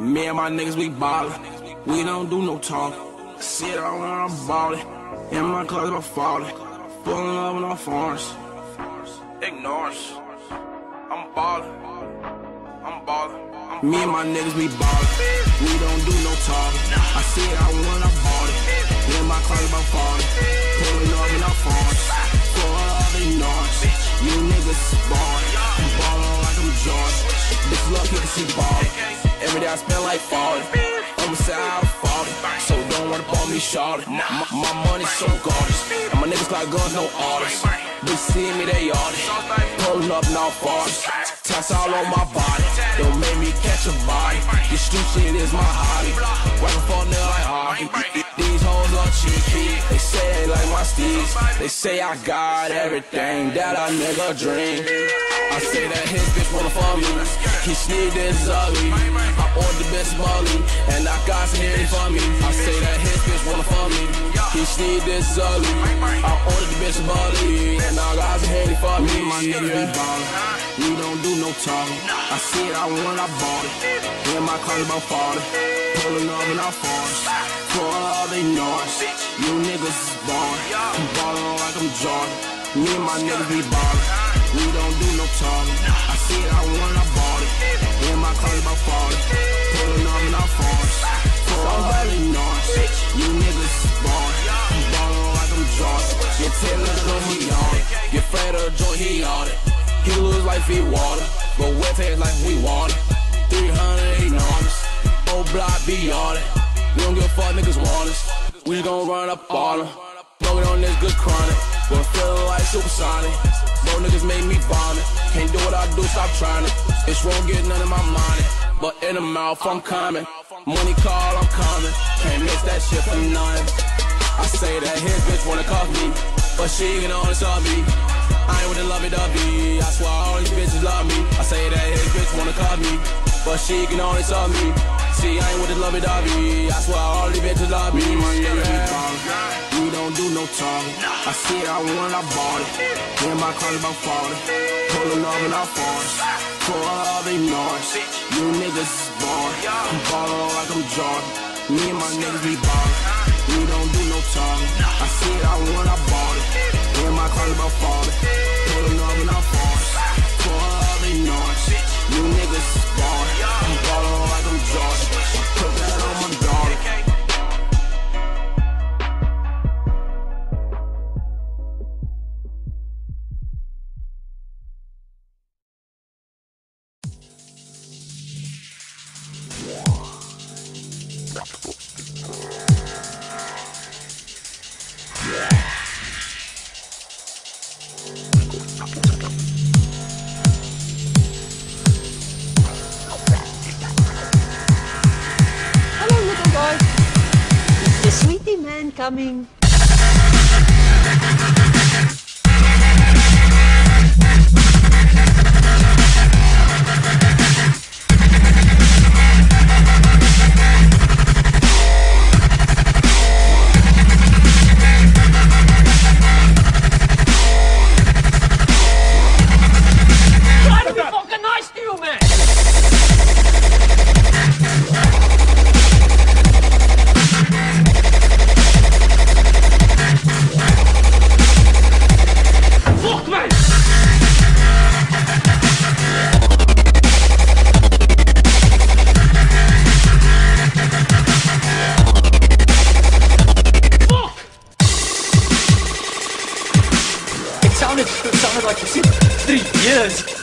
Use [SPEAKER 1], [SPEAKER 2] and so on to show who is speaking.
[SPEAKER 1] Me and my niggas, we ballin'. We don't do no talk. Sit around when I'm ballin'. In my closet, I'm fallin'. Pulling up in our farms. Ignore us. I'm ballin'. I'm ballin'. Me and my niggas, we ballin'. We don't do no talk. I see it out when I bought it. In my closet, I'm fallin'. Pulling up in our farms. For all they noise. You niggas ballin'. I'm ballin' like I'm Jordan. Bitch, look, you can see ballin'. I spend like 40. I'ma say I'm 40. So don't wanna call me shorty. My, my money so gorgeous. And my niggas got guns, no artists. They see me, they orders. Pulling up, now farts. Tats all on my body. Don't make me catch a body. This street shit is my hobby. Working for nigga like Harvey. These hoes are cheeky. They say they like my steez. They say I got everything that a nigga dream. I say that his bitch wanna fuck me. He sneezed this ugly. I best molly, and I got some here for me. I say that his bitch wanna fuck me. He sneezed this ugly. I ordered the best molly, and I got some here for me. Me and my niggas be ballin'. We don't do no talking. I see it, I want, I bought it. In my car about 40. Pulling up in our farms. For all they noise. You niggas is ballin'. I'm ballin' like I'm Jordan. Me and my niggas be ballin'. We don't do no talking. I see it, I want, I bought it. In my car about 40. Jordan. Your he on it. Friend of joint, he on it. He lose like feet water, but wet taste like we want it. 300 enormous, old block be on it. We don't give a fuck, niggas want us. We just gon' run up on them. Smoking on this good chronic, but feeling like supersonic. Bro, niggas made me vomit. Can't do what I do, stop trying it. It's won't get none of my money, but in the mouth I'm coming. Money call, I'm coming. Can't miss that shit for nothing. I say that his bitch wanna cuff me, but she can only sub me. I ain't with the lovey-dovey. I swear all these bitches love me. I say that his bitch wanna cuff me, but she can only sub me. See, I ain't with the lovey-dovey. I swear all these bitches love me. My nigga be ballin'. We don't do no talking. I see it, I want, I bought it. In my car about 40. Pulling up in our farms. For all they noise. You niggas is ballin'. I'm ballin' like I'm Jordan. Me and my niggas be ballin'. We don't do no talking. I it, I want, I bought it. In my car about 40.
[SPEAKER 2] Coming?
[SPEAKER 3] Three